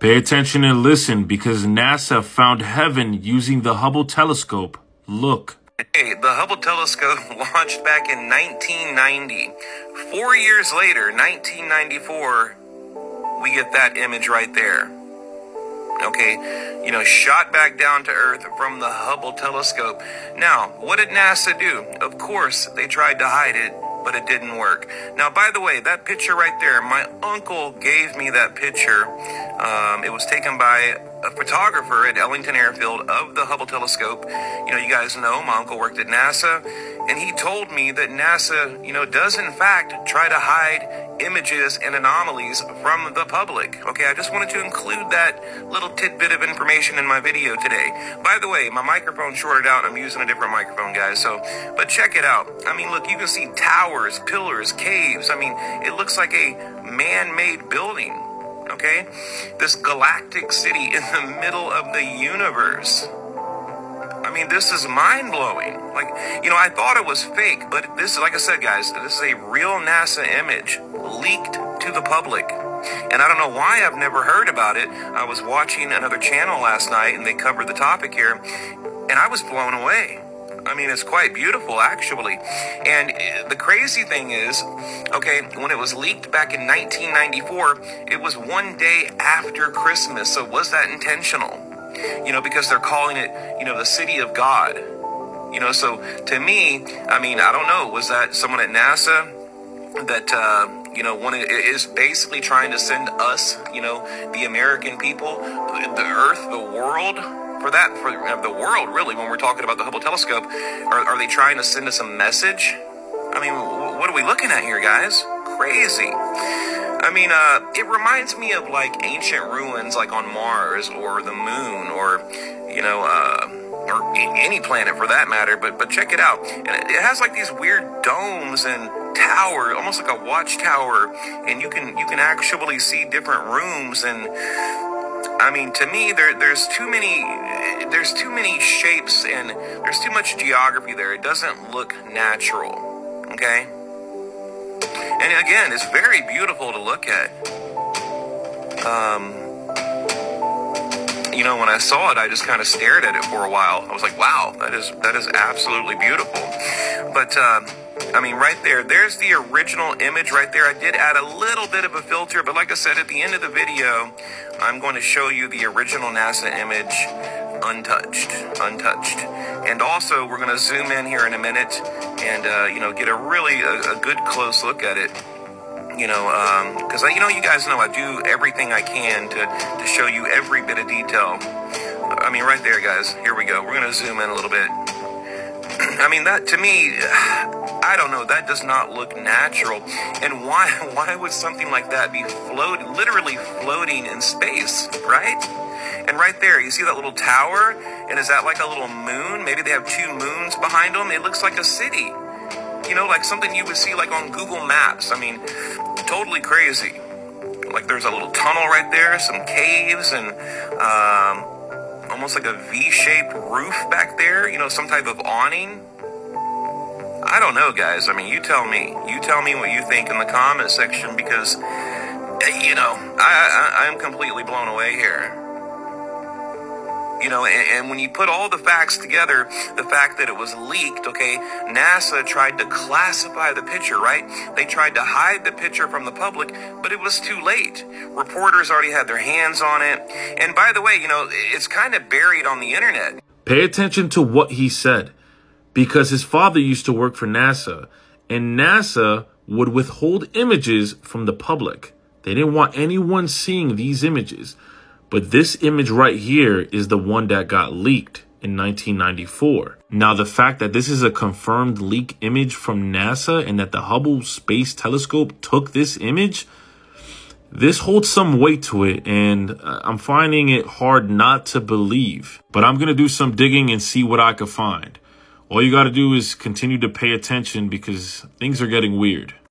Pay attention and listen because NASA found heaven using the Hubble telescope. Look. Hey, the Hubble telescope launched back in 1990. Four years later, 1994, we get that image right there. Okay, you know, shot back down to Earth from the Hubble telescope. Now, what did NASA do? Of course, they tried to hide it, but it didn't work. Now, by the way, that picture right there, my uncle gave me that picture. Um, it was taken by a photographer at Ellington Airfield of the Hubble telescope. You know, you guys know my uncle worked at NASA, and he told me that NASA, you know, does in fact try to hide images and anomalies from the public. Okay, I just wanted to include that little tidbit of information in my video today. By the way, my microphone shorted out. I'm using a different microphone, guys. So, but check it out. I mean, look, you can see towers, pillars, caves. I mean, it looks like a man-made building okay? This galactic city in the middle of the universe. I mean, this is mind blowing. Like, you know, I thought it was fake, but this, is, like I said, guys, this is a real NASA image leaked to the public. And I don't know why I've never heard about it. I was watching another channel last night and they covered the topic here, and I was blown away. I mean, it's quite beautiful, actually. And uh, the crazy thing is, okay, when it was leaked back in 1994, it was one day after Christmas. So was that intentional? You know, because they're calling it, you know, the city of God. You know, so to me, I mean, I don't know, was that someone at NASA that, uh, you know, one is basically trying to send us, you know, the American people, the earth, the world, for that, for the world, really, when we're talking about the Hubble telescope, are, are they trying to send us a message? I mean, what are we looking at here, guys? Crazy. I mean, uh, it reminds me of like ancient ruins, like on Mars or the Moon, or you know, uh, or any planet for that matter. But but check it out, and it has like these weird domes and tower, almost like a watchtower, and you can you can actually see different rooms and I mean, to me, there, there's too many, there's too many shapes and there's too much geography there. It doesn't look natural. Okay. And again, it's very beautiful to look at. Um, you know, when I saw it, I just kind of stared at it for a while. I was like, wow, that is that is absolutely beautiful. But uh, I mean, right there, there's the original image right there. I did add a little bit of a filter, but like I said at the end of the video, I'm going to show you the original NASA image untouched, untouched. And also, we're going to zoom in here in a minute and, uh, you know, get a really, a, a, good close look at it. You know, because, um, you know, you guys know I do everything I can to, to show you every bit of detail. I mean, right there, guys. Here we go. We're going to zoom in a little bit. I mean, that to me, I don't know. That does not look natural. And why? Why would something like that be floating, literally floating in space, right? And right there, you see that little tower? And is that like a little moon? Maybe they have two moons behind them. It looks like a city. You know, like something you would see like on Google Maps. I mean, totally crazy. Like there's a little tunnel right there, some caves, and um, almost like a V-shaped roof back there. You know, some type of awning. I don't know, guys. I mean, you tell me. You tell me what you think in the comment section because, you know, I, I, I'm completely blown away here. You know, and, and, when you put all the facts together, the fact that it was leaked, okay, NASA tried to classify the picture, right? They tried to hide the picture from the public, but it was too late. Reporters already had their hands on it. And by the way, you know, it's kind of buried on the internet. Pay attention to what he said because his father used to work for NASA and NASA would withhold images from the public. They didn't want anyone seeing these images. But this image right here is the one that got leaked in 1994. Now, the fact that this is a confirmed leak image from NASA and that the Hubble Space Telescope took this image, this holds some weight to it, and uh, I'm finding it hard not to believe. But I'm going to do some digging and see what I can find. All you got to do is continue to pay attention because things are getting weird.